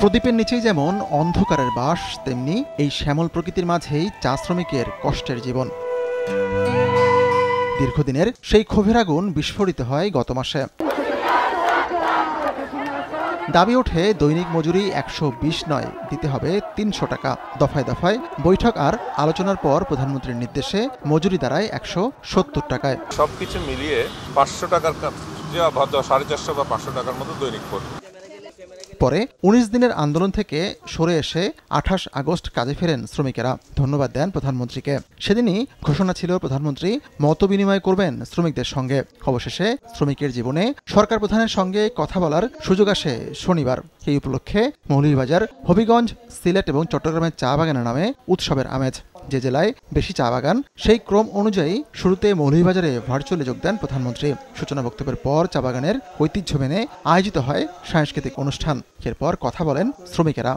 প্রদীপের নিচেই যেমন অন্ধকারের বাস, তেমনি এই শ্যামল প্রকৃতির মাঝেই চা শ্রমিকের কষ্টের জীবন। দীর্ঘদিনের সেই ক্ষোভের আগুন বিস্ফোরিত হয় গত মাসে। দাবি ওঠে দৈনিক মজুরি একশো নয়, দিতে হবে তিনশো টাকা। দফায় দফায় বৈঠক আর আলোচনার পর প্রধানমন্ত্রীর নির্দেশে মজুরি দাঁড়ায় একশো সত্তর টাকায়। সবকিছু মিলিয়ে পাঁচশো টাকার সাড়ে চারশো বা পাঁচশো টাকার মতো দৈনিক পড়বে পরে উনিশ দিনের আন্দোলন থেকে সরে এসে আঠাশ আগস্ট কাজে ফেরেন শ্রমিকেরা। ধন্যবাদ দেন প্রধানমন্ত্রীকে। সেদিনই ঘোষণা ছিল, প্রধানমন্ত্রী মত বিনিময় করবেন শ্রমিকদের সঙ্গে। অবশেষে শ্রমিকের জীবনে সরকার প্রধানের সঙ্গে কথা বলার সুযোগ আসে শনিবার। এই উপলক্ষে মৌলভীবাজার, হবিগঞ্জ, সিলেট এবং চট্টগ্রামের চা বাগানের নামে উৎসবের আমেজ। যে জেলায় বেশি চা বাগান সেই ক্রম অনুযায়ী শুরুতে মৌলভীবাজারে ভার্চুয়ালি যোগ দেন প্রধানমন্ত্রী। সূচনা বক্তব্যের পর চা বাগানের ঐতিহ্য মেনে আয়োজিত হয় সাংস্কৃতিক অনুষ্ঠান। এরপর কথা বলেন শ্রমিকেরা।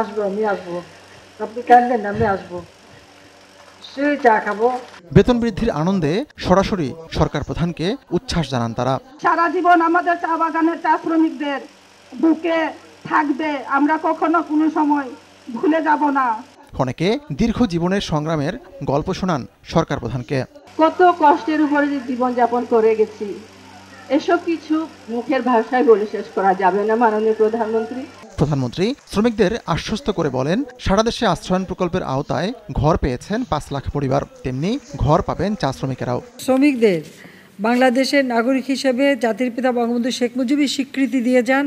আসব আমি আসব। আপনি কাঁদলেন আমি আসব। চা খাব। বেতন বৃদ্ধির আনন্দে সরাসরি সরকার প্রধানকে উচ্ছ্বাস জানান তারা। সারা জীবন আমাদের চা বাগানের চা শ্রমিকদের বুকে থাকবে আমরা কখনো কোনো সময় ভুলে যাব না। অনেকে দীর্ঘ জীবনের সংগ্রামের গল্প শোনান সরকার প্রধানকে। কত কষ্টের উপরে যে জীবনযাপন করে গেছি। এসব কিছু মুখের ভাষায় বলে শেষ করা যাবে না মাননীয় প্রধানমন্ত্রী। প্রধানমন্ত্রী শ্রমিকদের আশ্বস্ত করে বলেন, সারা দেশে আশ্রয়ন প্রকল্পের আওতায় ঘর পেয়েছেন পাঁচ লাখ পরিবার। তেমনি ঘর পাবেন চা শ্রমিকেরাও। শ্রমিকদের বাংলাদেশের নাগরিক হিসেবে জাতির পিতা বঙ্গবন্ধু শেখ মুজিবই স্বীকৃতি দিয়ে যান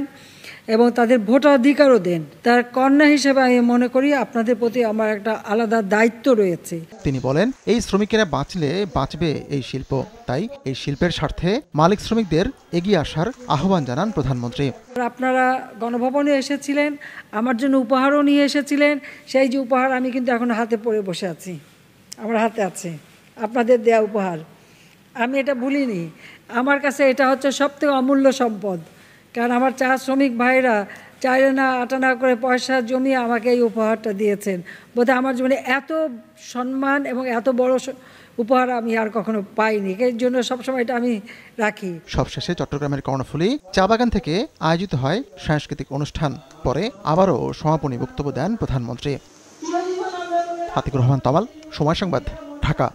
এবং তাদের ভোটাধিকারও দেন। তার কন্যা হিসেবে আমি মনে করি আপনাদের প্রতি আমার একটা আলাদা দায়িত্ব রয়েছে। তিনি বলেন এই শ্রমিকেরা বাঁচলে বাঁচবে এই শিল্প। তাই এই শিল্পের স্বার্থে মালিক শ্রমিকদের এগিয়ে আসার আহ্বান জানান প্রধানমন্ত্রী। আপনারা গণভবনে এসেছিলেন আমার জন্য উপহারও নিয়ে এসেছিলেন। সেই যে উপহার আমি কিন্তু এখন হাতে পড়ে বসে আছি। আমার হাতে আছে। আপনাদের দেয়া উপহার। আমি এটা ভুলিনি। আমার কাছে এটা হচ্ছে সবথেকে অমূল্য সম্পদ। কারণ আমার চা শ্রমিক ভাইরা চার না আট আনা করে পয়সা জমিয়ে আমাকে এই উপহারটা দিয়েছেন। বোধহয় আমার জীবনে এত সম্মান এবং এত বড় উপহার আমি আর কখনো পাইনি। এর জন্য সবসময় এটা আমি রাখি। সবশেষে চট্টগ্রামের কর্ণফুলী চা বাগান থেকে আয়োজিত হয় সাংস্কৃতিক অনুষ্ঠান। পরে আবারও সমাপনী বক্তব্য দেন প্রধানমন্ত্রী। আতিকুর রহমান তামাল সময় সংবাদ ঢাকা।